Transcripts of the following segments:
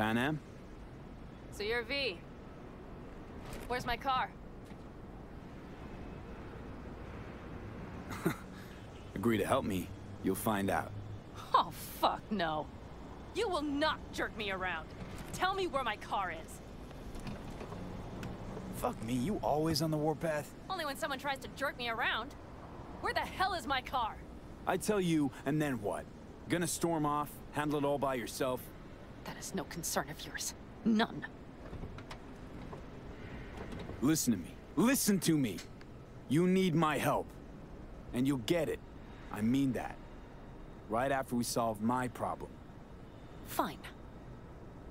Panam? So you're V. Where's my car? Agree to help me, you'll find out. Oh, fuck no. You will not jerk me around. Tell me where my car is. Fuck me, you always on the warpath? Only when someone tries to jerk me around. Where the hell is my car? I tell you, and then what? Gonna storm off? Handle it all by yourself? That is no concern of yours. None. Listen to me. Listen to me! You need my help. And you'll get it. I mean that. Right after we solve my problem. Fine.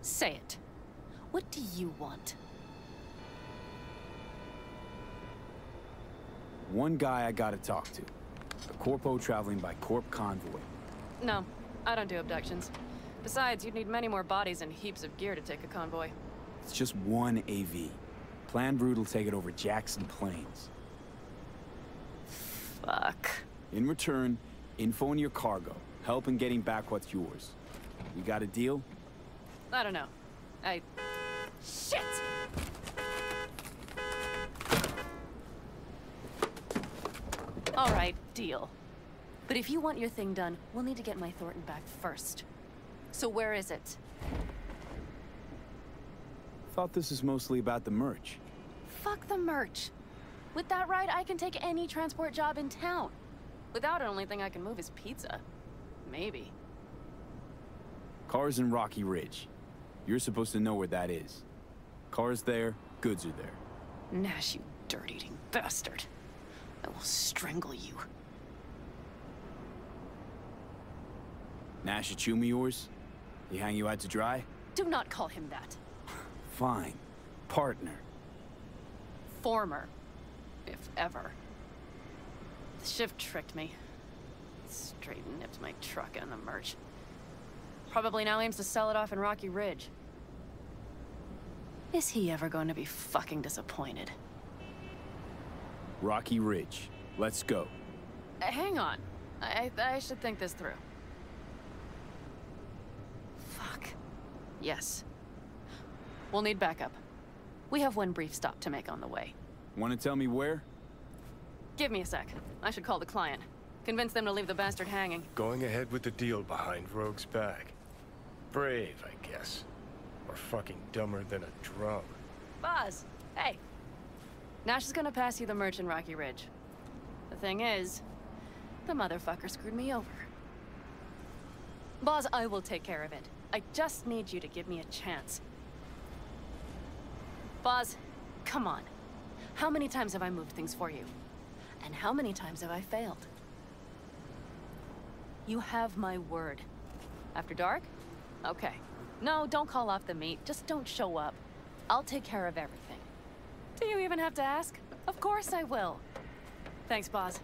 Say it. What do you want? One guy I gotta talk to. A corpo traveling by corp convoy. No, I don't do abductions. Besides, you'd need many more bodies and heaps of gear to take a convoy. It's just one AV. Plan route will take it over Jackson Plains. Fuck. In return, info on your cargo. Help in getting back what's yours. You got a deal? I don't know. I... Shit! All right, deal. But if you want your thing done, we'll need to get my Thorton back first. So where is it? Thought this is mostly about the merch. Fuck the merch. With that ride, I can take any transport job in town. Without it, only thing I can move is pizza. Maybe. Cars in Rocky Ridge. You're supposed to know where that is. Cars there, goods are there. Nash, you dirt-eating bastard. I will strangle you. Nash a chum of yours? He hang you out to dry? Do not call him that. Fine. Partner. Former. If ever. The shift tricked me. Straight nipped my truck and the merch. Probably now aims to sell it off in Rocky Ridge. Is he ever going to be fucking disappointed? Rocky Ridge. Let's go. Uh, hang on. I, I should think this through. Fuck. Yes. We'll need backup. We have one brief stop to make on the way. Want to tell me where? Give me a sec. I should call the client. Convince them to leave the bastard hanging. Going ahead with the deal behind Rogue's back. Brave, I guess. Or fucking dumber than a drum. Boz, hey. Nash is gonna pass you the merch in Rocky Ridge. The thing is, the motherfucker screwed me over. Boz, I will take care of it. I just need you to give me a chance. Boz, come on. How many times have I moved things for you? And how many times have I failed? You have my word. After dark? Okay. No, don't call off the meet. Just don't show up. I'll take care of everything. Do you even have to ask? Of course I will. Thanks, Boz.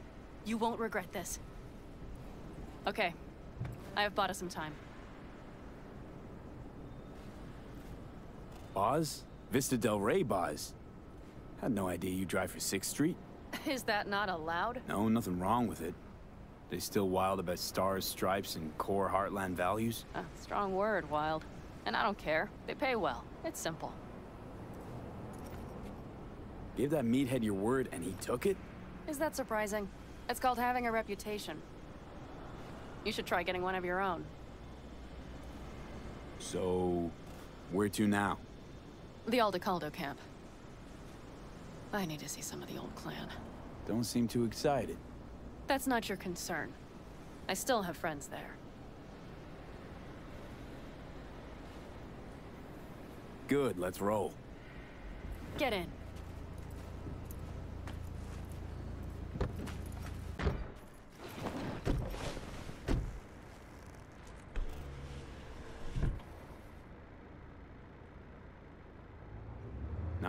You won't regret this. Okay. I have bought us some time. Boz? Vista Del Rey Boz. Had no idea you drive for 6th Street. Is that not allowed? No, nothing wrong with it. They still wild about stars, stripes, and core Heartland values? Uh, strong word, Wild. And I don't care. They pay well. It's simple. Gave that meathead your word and he took it? Is that surprising? It's called having a reputation. You should try getting one of your own. So, where to now? The Aldecaldo camp. I need to see some of the old clan. Don't seem too excited. That's not your concern. I still have friends there. Good, let's roll. Get in.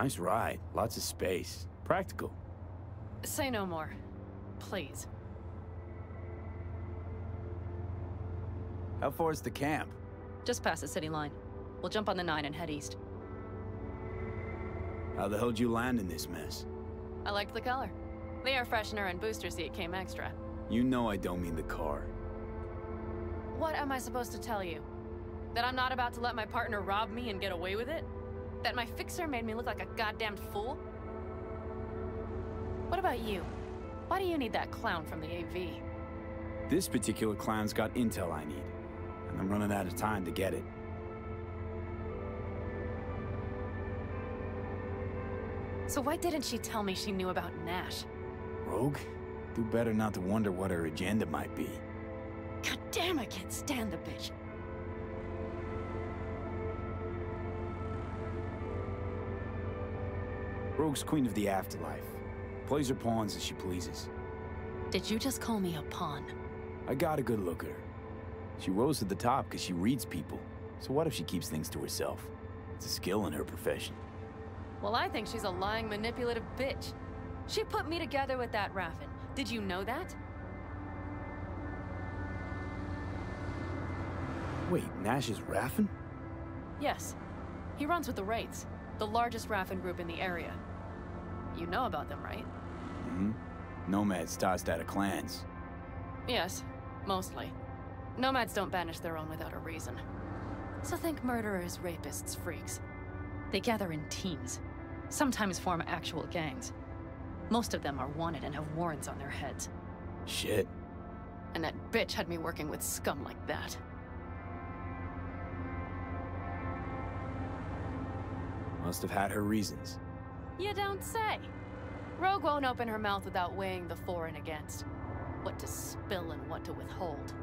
Nice ride. Lots of space. Practical. Say no more. Please. How far is the camp? Just past the city line. We'll jump on the 9 and head east. How the hell'd you land in this mess? I liked the color. The air freshener and booster seat came extra. You know I don't mean the car. What am I supposed to tell you? That I'm not about to let my partner rob me and get away with it? That my fixer made me look like a goddamn fool? What about you? Why do you need that clown from the AV? This particular clown's got intel I need, and I'm running out of time to get it. So why didn't she tell me she knew about Nash? Rogue? Do better not to wonder what her agenda might be. God damn, I can't stand the bitch. Rogue's queen of the afterlife. Plays her pawns as she pleases. Did you just call me a pawn? I got a good look at her. She rose to the top because she reads people. So what if she keeps things to herself? It's a skill in her profession. Well, I think she's a lying, manipulative bitch. She put me together with that Raffen. Did you know that? Wait, Nash is Raffen? Yes. He runs with the Wraiths, the largest Raffen group in the area. You know about them, right? Mm-hmm. Nomads tossed out of clans. Yes, mostly. Nomads don't banish their own without a reason. So think murderers, rapists, freaks. They gather in teams, sometimes form actual gangs. Most of them are wanted and have warrants on their heads. Shit. And that bitch had me working with scum like that. Must have had her reasons. You don't say. Rogue won't open her mouth without weighing the for and against. What to spill and what to withhold.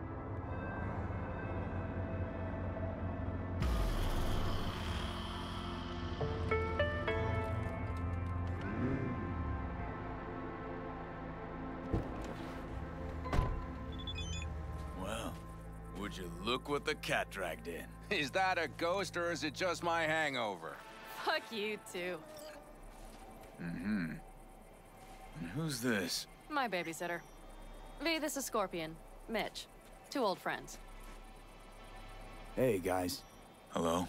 Well, would you look what the cat dragged in? Is that a ghost or is it just my hangover? Fuck you too. Mm-hmm. And who's this? My babysitter. V, this is Scorpion. Mitch. Two old friends. Hey, guys. Hello?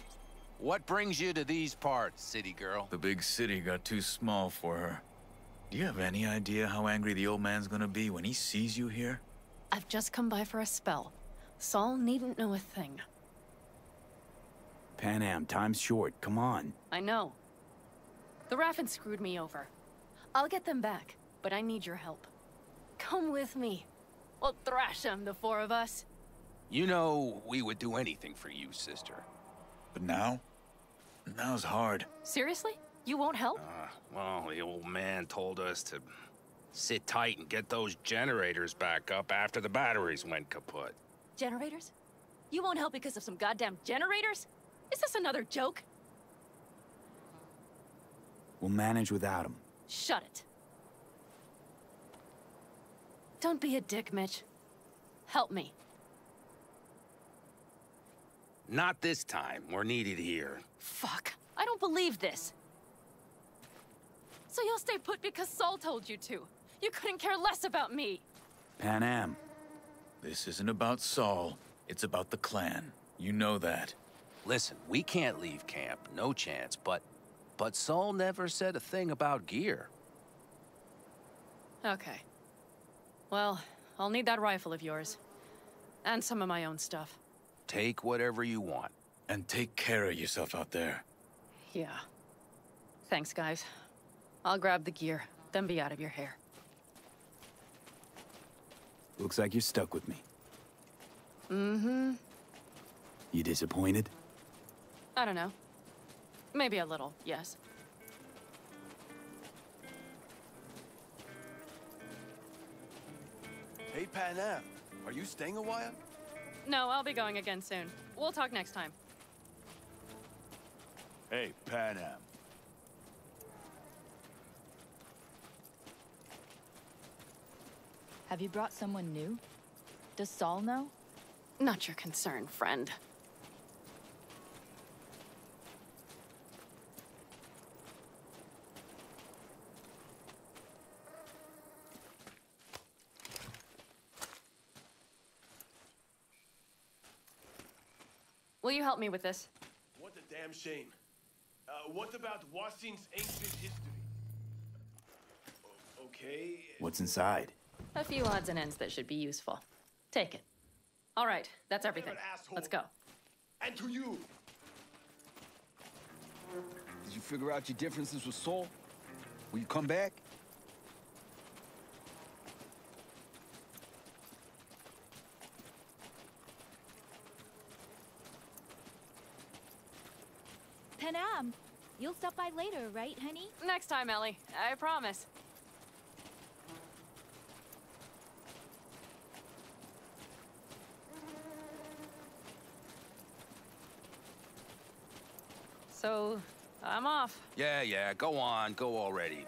What brings you to these parts, city girl? The big city got too small for her. Do you have any idea how angry the old man's gonna be when he sees you here? I've just come by for a spell. Saul needn't know a thing. Panam, time's short. Come on. I know. The Raffen screwed me over. I'll get them back, but I need your help. Come with me. We'll thrash them, the four of us. You know we would do anything for you, sister. But now? Now's hard. Seriously? You won't help? Uh, well, the old man told us to sit tight and get those generators back up after the batteries went kaput. Generators? You won't help because of some goddamn generators? Is this another joke? We'll manage without him. Shut it. Don't be a dick, Mitch. Help me. Not this time. We're needed here. Fuck. I don't believe this. So you'll stay put because Saul told you to. You couldn't care less about me. Panam. This isn't about Saul. It's about the clan. You know that. Listen, we can't leave camp. No chance, but... But Saul never said a thing about gear. Okay. Well, I'll need that rifle of yours. And some of my own stuff. Take whatever you want. And take care of yourself out there. Yeah. Thanks, guys. I'll grab the gear, then be out of your hair. Looks like you're stuck with me. Mm-hmm. You disappointed? I don't know. Maybe a little, yes. Hey, Panam, are you staying a while? No, I'll be going again soon. We'll talk next time. Hey, Panam. Have you brought someone new? Does Saul know? Not your concern, friend. Will you help me with this? What a damn shame. Uh, what about Wasim's ancient history? O- okay. What's inside? A few odds and ends that should be useful. Take it. All right, that's everything. Let's go. And to you. Did you figure out your differences with Saul? Will you come back? Panam, you'll stop by later, right, honey? Next time, Ellie. I promise. So, I'm off. Yeah, yeah, go on, go already.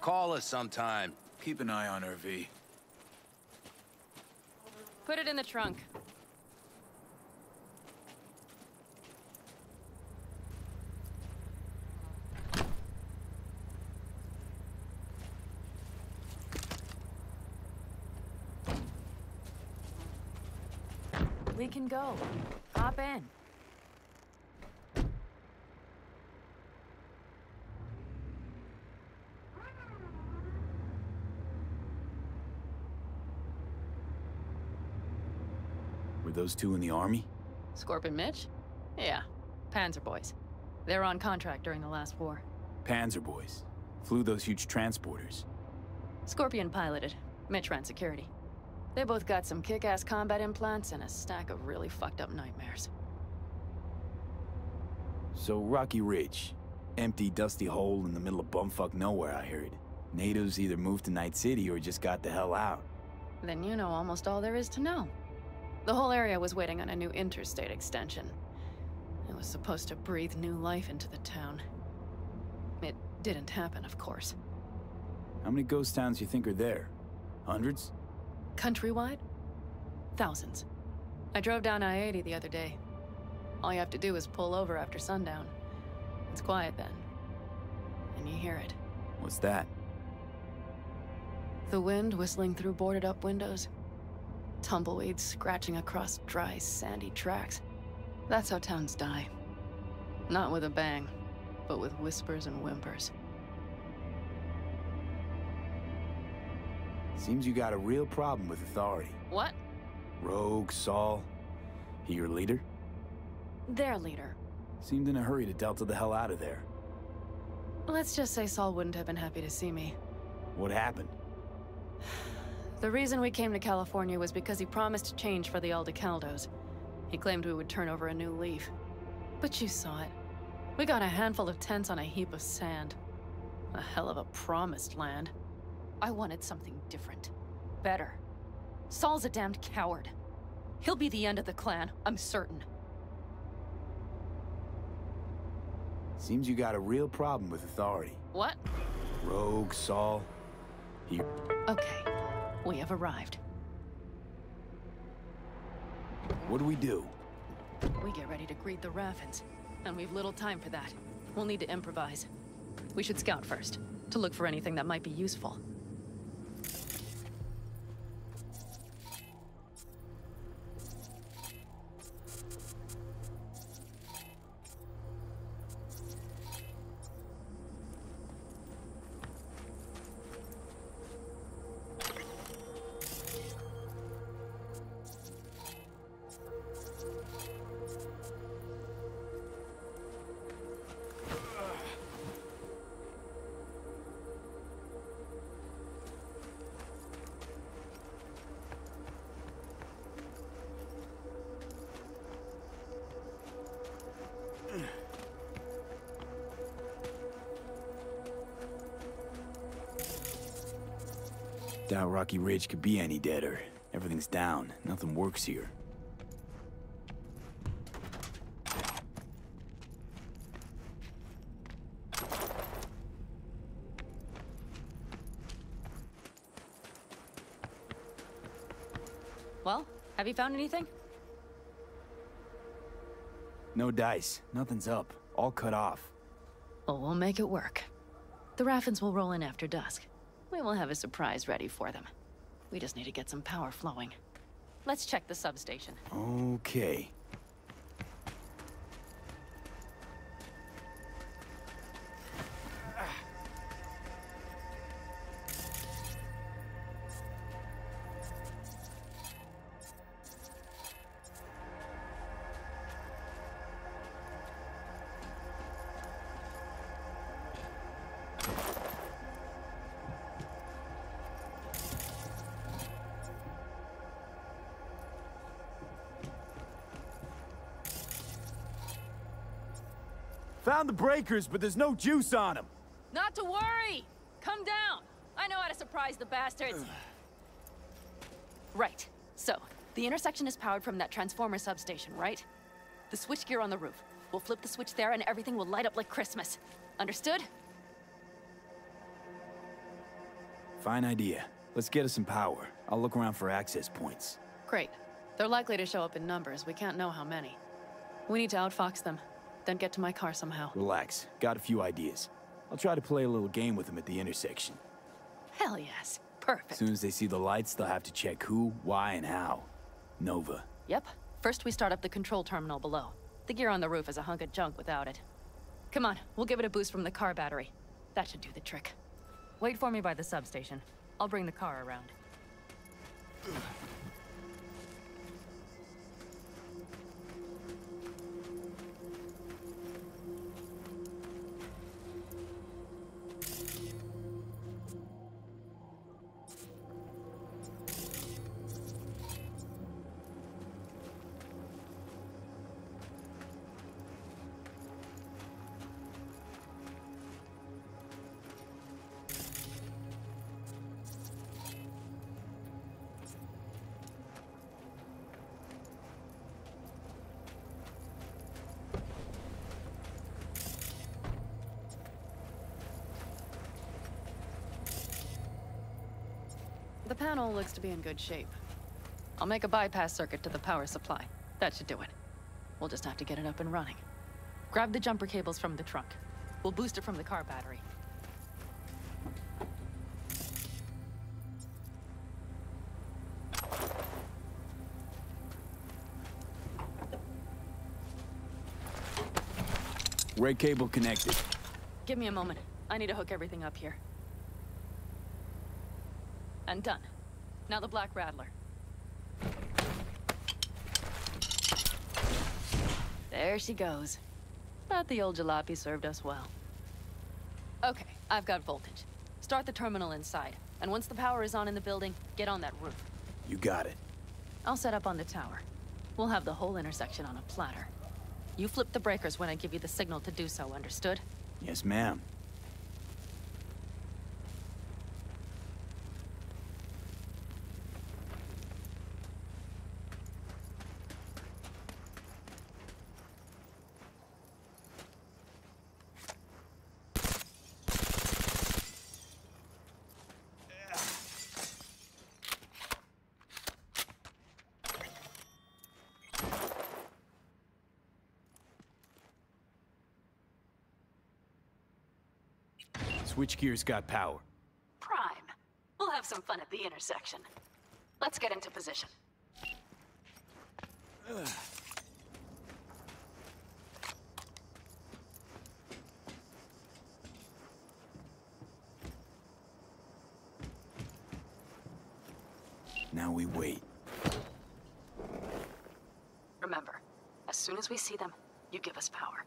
Call us sometime. Keep an eye on her, V. Put it in the trunk. We can go. Hop in. Were those two in the army? Scorpion Mitch? Yeah, Panzer boys. They were on contract during the last war. Panzer boys. Flew those huge transporters. Scorpion piloted. Mitch ran security. They both got some kick-ass combat implants and a stack of really fucked up nightmares. So Rocky Ridge. Empty, dusty hole in the middle of bumfuck nowhere, I heard. Natives either moved to Night City or just got the hell out. Then you know almost all there is to know. The whole area was waiting on a new interstate extension. It was supposed to breathe new life into the town. It didn't happen, of course. How many ghost towns you think are there? Hundreds? Countrywide? Thousands. I drove down I-80 the other day. All you have to do is pull over after sundown. It's quiet then. And you hear it. What's that? The wind whistling through boarded up windows. Tumbleweeds scratching across dry, sandy tracks. That's how towns die. Not with a bang, but with whispers and whimpers. Seems you got a real problem with authority. What? Rogue, Saul. He your leader? Their leader. Seemed in a hurry to delta the hell out of there. Let's just say Saul wouldn't have been happy to see me. What happened? The reason we came to California was because he promised change for the Aldecaldos. He claimed we would turn over a new leaf. But you saw it. We got a handful of tents on a heap of sand. A hell of a promised land. I wanted something different. Better. Saul's a damned coward. He'll be the end of the clan, I'm certain. Seems you got a real problem with authority. What? Rogue, Saul. He... Okay. We have arrived. What do we do? We get ready to greet the Raffens. And we've little time for that. We'll need to improvise. We should scout first, to look for anything that might be useful. Rocky Ridge could be any deader. Everything's down. Nothing works here. Well, have you found anything? No dice. Nothing's up. All cut off. Well, we'll make it work. The Raffens will roll in after dusk. We will have a surprise ready for them. We just need to get some power flowing. Let's check the substation. Okay. Found the breakers, but there's no juice on them. Not to worry! Come down! I know how to surprise the bastards. right. So, the intersection is powered from that transformer substation, right? The switchgear on the roof. We'll flip the switch there and everything will light up like Christmas. Understood? Fine idea. Let's get us some power. I'll look around for access points. Great. They're likely to show up in numbers. We can't know how many. We need to outfox them, then get to my car somehow. Relax. Got a few ideas. I'll try to play a little game with them at the intersection. Hell yes. Perfect. As soon as they see the lights, they'll have to check who, why, and how. Nova. Yep. First we start up the control terminal below. The gear on the roof is a hunk of junk without it. Come on, we'll give it a boost from the car battery. That should do the trick. Wait for me by the substation. I'll bring the car around. The panel looks to be in good shape. I'll make a bypass circuit to the power supply. That should do it. We'll just have to get it up and running. Grab the jumper cables from the trunk. We'll boost it from the car battery. Red cable connected. Give me a moment. I need to hook everything up here. And done. Now the Black Rattler. There she goes. But the old jalopy served us well. Okay, I've got voltage. Start the terminal inside. And once the power is on in the building, get on that roof. You got it. I'll set up on the tower. We'll have the whole intersection on a platter. You flip the breakers when I give you the signal to do so, understood? Yes, ma'am. Switchgear's got power. Prime. We'll have some fun at the intersection. Let's get into position. Now we wait. Remember, as soon as we see them, you give us power.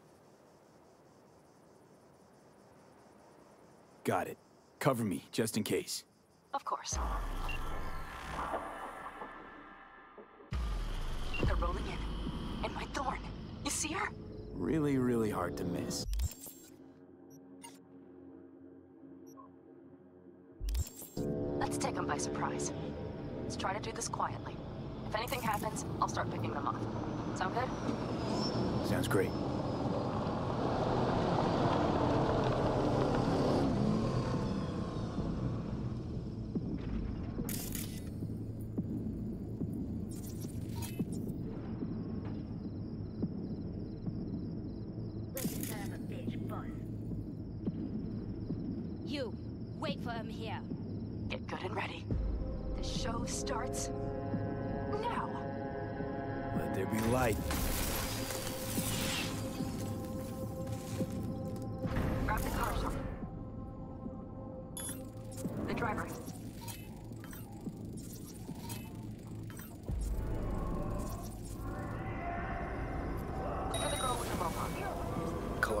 Got it. Cover me, just in case. Of course. They're rolling in. And my thorn. You see her? Really, really hard to miss. Let's take them by surprise. Let's try to do this quietly. If anything happens, I'll start picking them off. Sound good? Sounds great.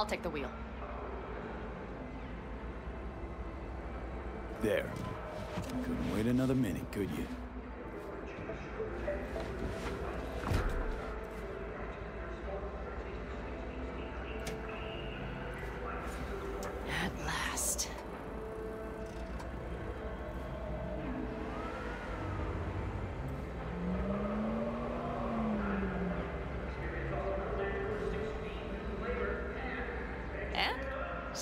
I'll take the wheel. There. Couldn't wait another minute, could you?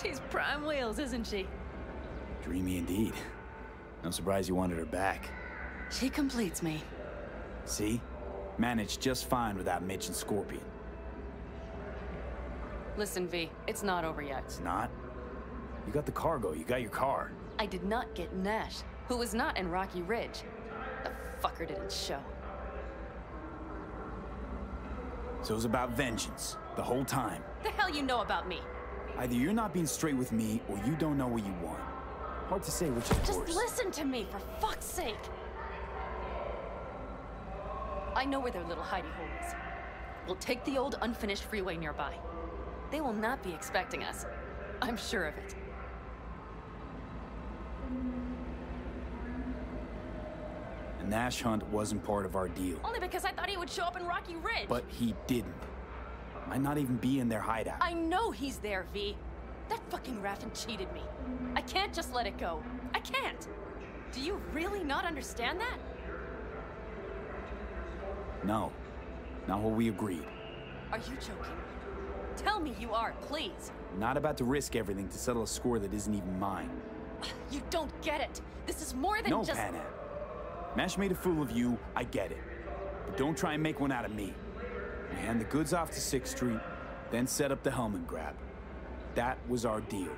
She's prime wheels, isn't she? Dreamy indeed. No surprise you wanted her back. She completes me. See? Managed just fine without Mitch and Scorpion. Listen, V, it's not over yet. It's not? You got the cargo, you got your car. I did not get Nash, who was not in Rocky Ridge. The fucker didn't show. So it was about vengeance, the whole time. The hell you know about me? Either you're not being straight with me, or you don't know what you want. Hard to say which, of Just course. listen to me, for fuck's sake. I know where their little hidey hole is. We'll take the old unfinished freeway nearby. They will not be expecting us. I'm sure of it. The Nash hunt wasn't part of our deal. Only because I thought he would show up in Rocky Ridge. But he didn't. Might not even be in their hideout. I know he's there, V. That fucking Raffen cheated me. I can't just let it go. I can't. Do you really not understand that? No. Not what we agreed. Are you joking? Tell me you are, please. Not about to risk everything to settle a score that isn't even mine. You don't get it. This is more than no, just. Panam. Nash made a fool of you, I get it. But don't try and make one out of me. We hand the goods off to 6th Street, then set up the helmet grab. That was our deal.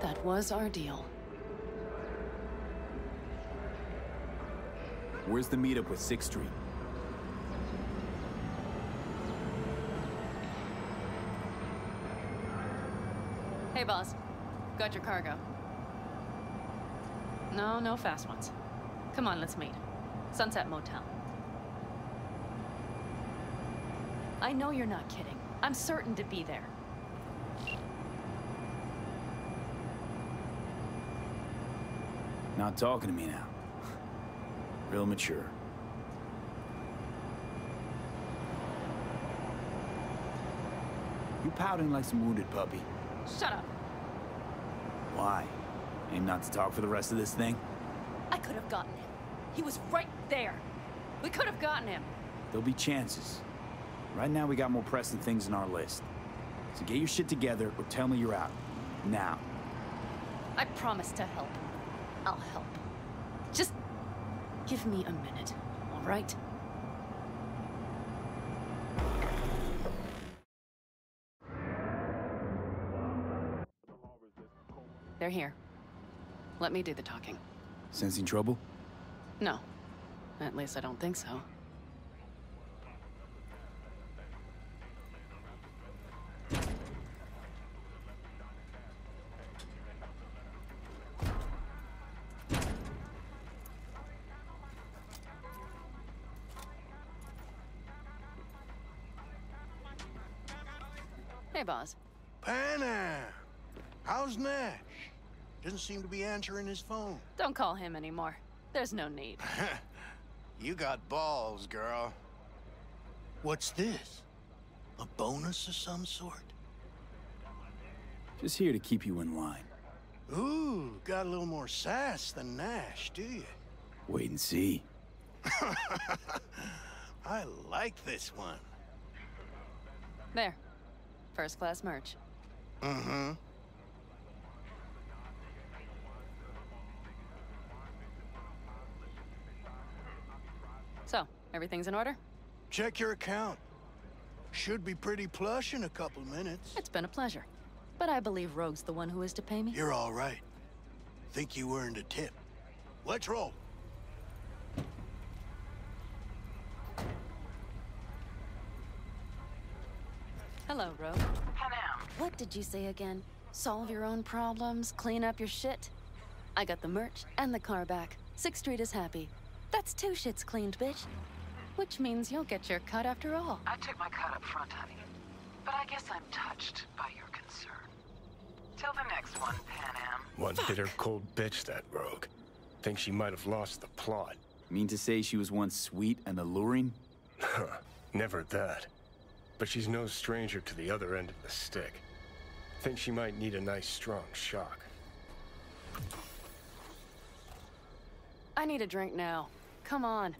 That was our deal. Where's the meetup with 6th Street? Hey, boss. Got your cargo. No, no fast ones. Come on, let's meet. Sunset Motel. I know you're not kidding. I'm certain to be there. Not talking to me now. Real mature. You pouting like some wounded puppy. Shut up. Why? Aim not to talk for the rest of this thing? I could have gotten him. He was right there. We could have gotten him. There'll be chances. Right now, we got more pressing things on our list. So get your shit together or tell me you're out. Now. I promise to help. I'll help. Just give me a minute, all right? They're here. Let me do the talking. Sensing trouble? No. At least I don't think so. Hey, boss. Panam! How's Nash? Doesn't seem to be answering his phone. Don't call him anymore. There's no need. you got balls, girl. What's this? A bonus of some sort? Just here to keep you in line. Ooh, got a little more sass than Nash, do you? Wait and see. I like this one. There. First class merch. Mm-hmm. So, everything's in order? Check your account. Should be pretty plush in a couple minutes. It's been a pleasure. But I believe Rogue's the one who is to pay me. You're all right. Think you earned a tip. Let's roll. Hello, Rogue. What did you say again? Solve your own problems, clean up your shit? I got the merch and the car back. Sixth Street is happy. That's two shits cleaned, bitch. Which means you'll get your cut after all. I took my cut up front, honey. But I guess I'm touched by your concern. Till the next one, Pan Am. One bitter cold bitch, that rogue. Think she might have lost the plot. Mean to say she was once sweet and alluring? Never that. But she's no stranger to the other end of the stick. Think she might need a nice strong shock. I need a drink now. Come on.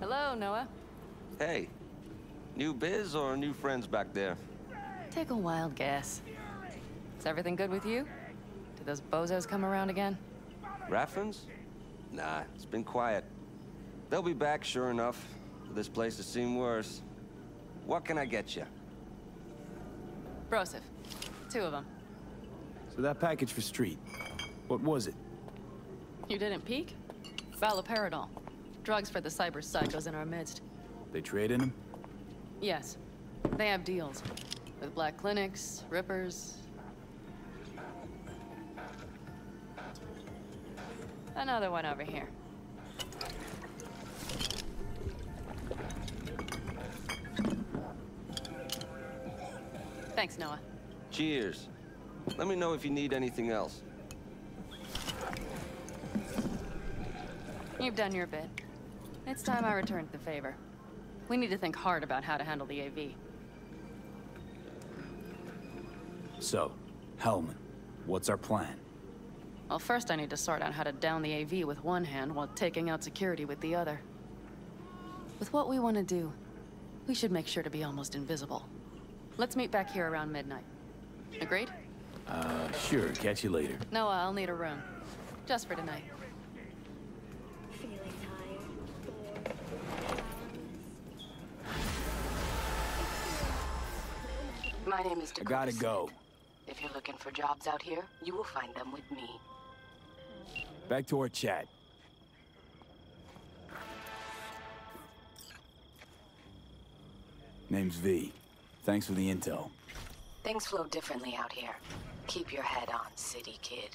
Hello, Noah. Hey, new biz or new friends back there? Take a wild guess. Is everything good with you? Did those bozos come around again? Raffens? Nah, it's been quiet. They'll be back, sure enough. This place has seen worse. What can I get you? Broseph. Two of them. So that package for Street, what was it? You didn't peek? Valoperidol. Drugs for the cyber psychos in our midst. They trade in them? Yes. They have deals. With black clinics, rippers. Another one over here. Thanks, Noah. Cheers. Let me know if you need anything else. You've done your bit. It's time I returned the favor. We need to think hard about how to handle the AV. So, Hellman, what's our plan? Well, first I need to sort out how to down the AV with one hand while taking out security with the other. With what we want to do, we should make sure to be almost invisible. Let's meet back here around midnight. Agreed? Uh, sure. Catch you later. Noah, I'll need a room. Just for tonight. My name is I gotta Dakota go. If you're looking for jobs out here, you will find them with me. Back to our chat. Name's V. Thanks for the intel. Things flow differently out here. Keep your head on, city kid.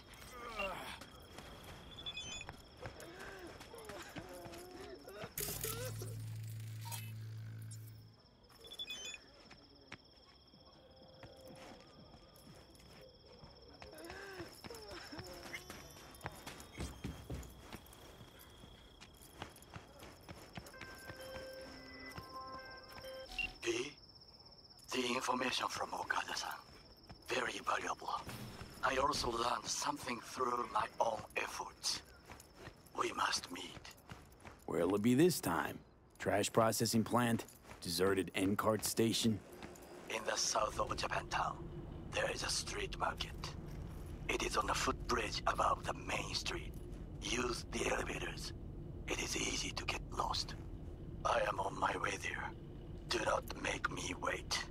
Information from Okada-san, very valuable. I also learned something through my own efforts. We must meet. Where'll it be this time? Trash processing plant? Deserted NCART station? In the south of Japantown, there is a street market. It is on the footbridge above the main street. Use the elevators. It is easy to get lost. I am on my way there. Do not make me wait.